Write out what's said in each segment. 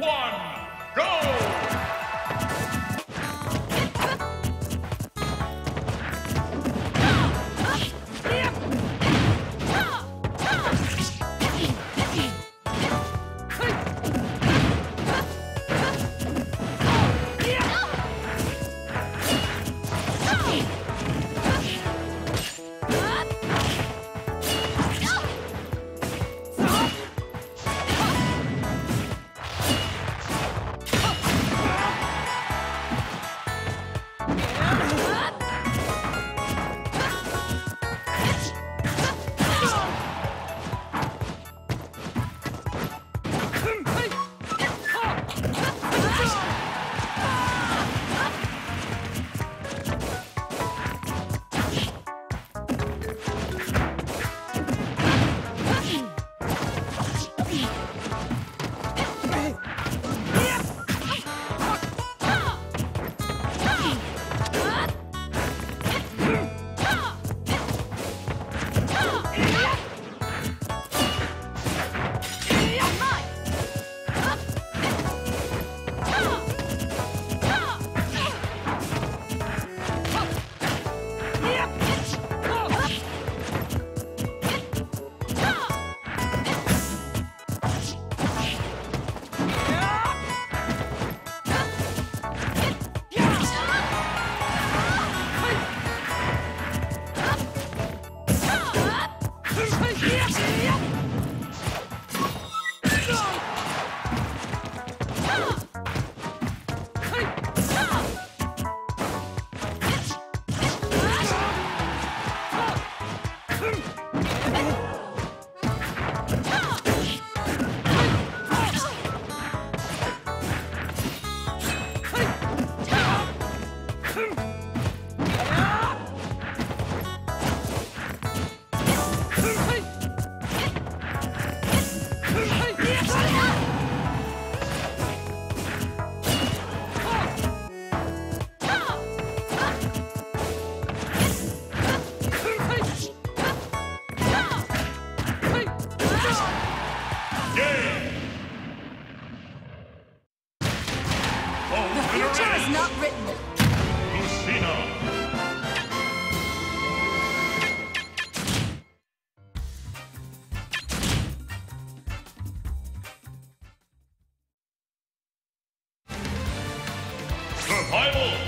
one, Survival!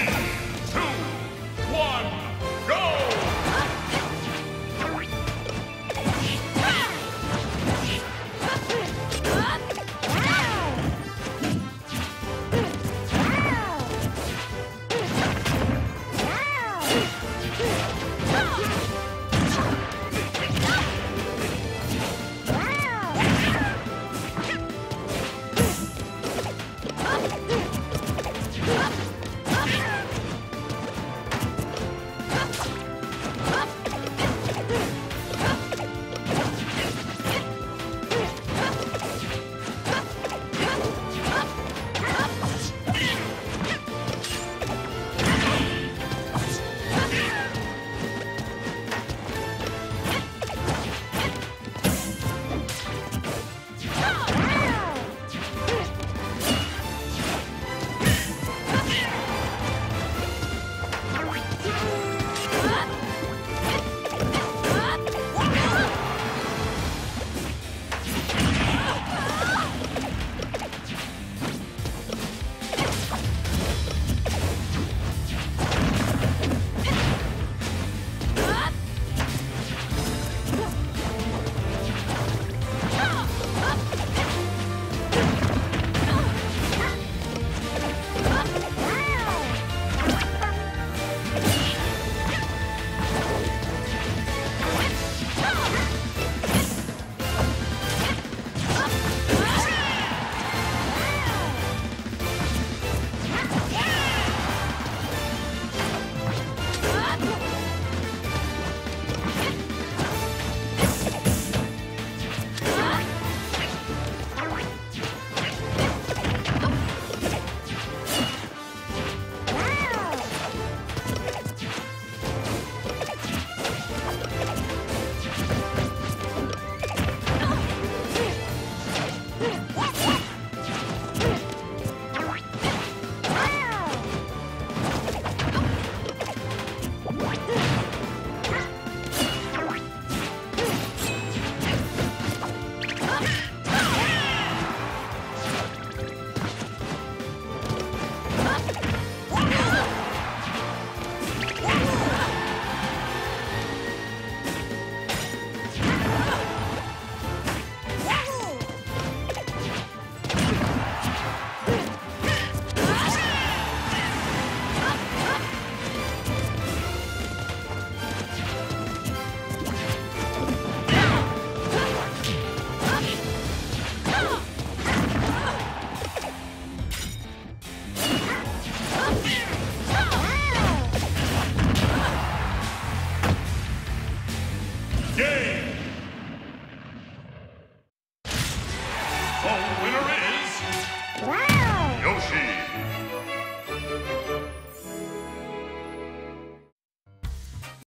Three,